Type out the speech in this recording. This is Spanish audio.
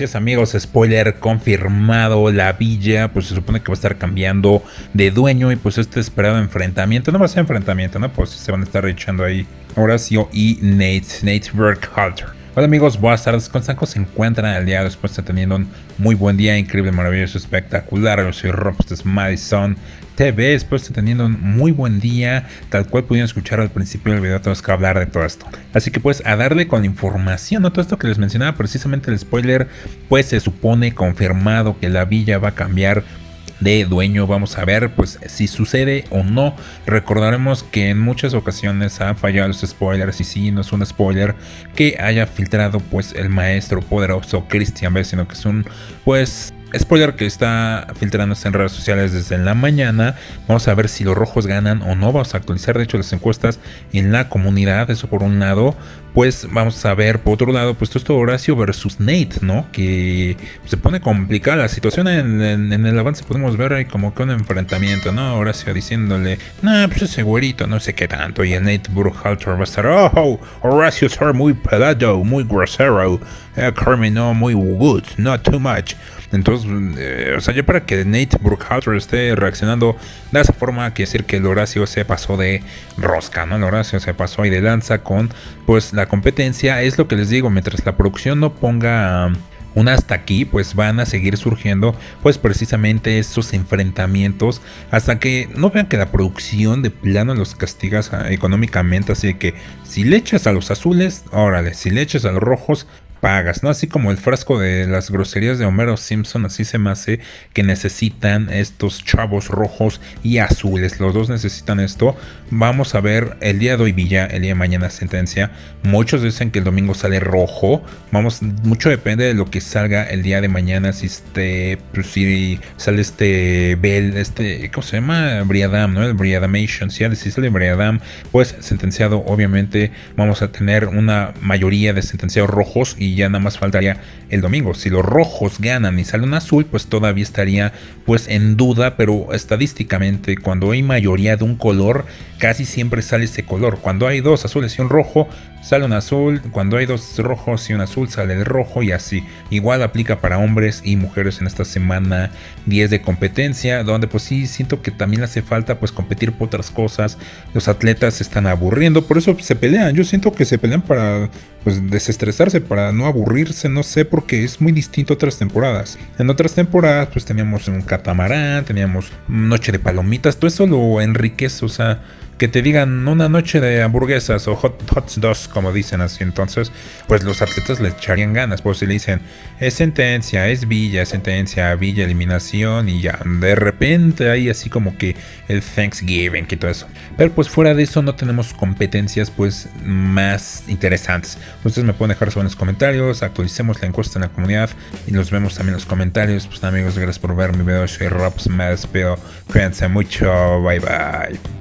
Es amigos, spoiler confirmado, la villa pues se supone que va a estar cambiando de dueño y pues este esperado enfrentamiento, no va a ser enfrentamiento, ¿no? Pues se van a estar echando ahí Horacio y Nate, Nate Burkhalter. Hola amigos, buenas tardes. Con Sanco se encuentran al día después de teniendo un muy buen día, increíble, maravilloso, espectacular. Yo soy Rob, este es Madison TV. Espero estén teniendo un muy buen día, tal cual pudieron escuchar al principio del video. Tenemos que hablar de todo esto. Así que pues a darle con información, ¿no? Todo esto que les mencionaba, precisamente el spoiler, pues se supone confirmado que la villa va a cambiar de dueño. Vamos a ver pues si sucede o no. Recordaremos que en muchas ocasiones han fallado los spoilers y si no es un spoiler que haya filtrado pues el maestro poderoso Christian B, sino que es un pues spoiler que está filtrándose en redes sociales desde la mañana. Vamos a ver si los rojos ganan o no. Vamos a actualizar de hecho las encuestas en la comunidad. Eso por un lado. Pues vamos a ver por otro lado, pues todo esto Horacio versus Nate, ¿no? Que se pone complicada la situación en, el avance. Podemos ver ahí como que un enfrentamiento, ¿no? Horacio diciéndole, no, pues ese güerito, no sé qué tanto. Y el Nate Burkhalter va a estar, oh, Horacio es muy pelado, muy grosero. Eh, Carmen, no, muy good, not too much. Entonces, eh, o sea, yo para que Nate Burkhalter esté reaccionando de esa forma, quiere decir que el Horacio se pasó de rosca, ¿no? El Horacio se pasó ahí de lanza con, pues, la competencia. Es lo que les digo, mientras la producción no ponga un hasta aquí, pues van a seguir surgiendo, pues precisamente estos enfrentamientos, hasta que no vean que la producción de plano los castigas económicamente, así que si le echas a los azules, órale, si le echas a los rojos, pagas, ¿no? Así como el frasco de las groserías de Homero Simpson, así se me hace que necesitan estos chavos rojos y azules. Los dos necesitan esto. Vamos a ver el día de hoy Villa, el día de mañana sentencia. Muchos dicen que el domingo sale rojo. Vamos, mucho depende de lo que salga el día de mañana. Si este, pues si sale este Bell, este, ¿cómo se llama? Briadam, ¿no? El Briadamation. Si, sale Briadam, pues sentenciado, obviamente vamos a tener una mayoría de sentenciados rojos y ya nada más faltaría el domingo. Si los rojos ganan y sale un azul, pues todavía estaría pues en duda, pero estadísticamente cuando hay mayoría de un color, casi siempre sale ese color. Cuando hay dos azules y un rojo, sale un azul. Cuando hay dos rojos y un azul, sale el rojo y así. Igual aplica para hombres y mujeres en esta semana 10 de competencia, donde pues sí siento que también hace falta pues competir por otras cosas. Los atletas se están aburriendo, por eso se pelean. Yo siento que se pelean para pues desestresarse, para no aburrirse, no sé, porque es muy distinto a otras temporadas. En otras temporadas pues teníamos un catamarán, teníamos noche de palomitas, todo eso lo enriquece, o sea, que te digan una noche de hamburguesas o hot, hot dogs, como dicen así. Entonces, pues los atletas le echarían ganas. Pues si le dicen, es sentencia, es villa, es sentencia, villa, eliminación y ya. De repente hay así como que el Thanksgiving y todo eso. Pero pues fuera de eso no tenemos competencias pues más interesantes. Ustedes me pueden dejar en los comentarios, actualicemos la encuesta en la comunidad y nos vemos también en los comentarios. Pues amigos, gracias por ver mi video. Soy Robs, me despido. Cuídense mucho. Bye bye.